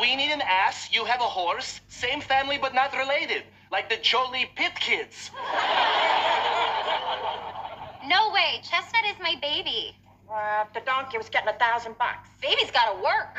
We need an ass. You have a horse. Same family, but not related. Like the Jolie Pitt kids. No way. Chestnut is my baby. Uh, the donkey was getting a thousand bucks. Baby's gotta work.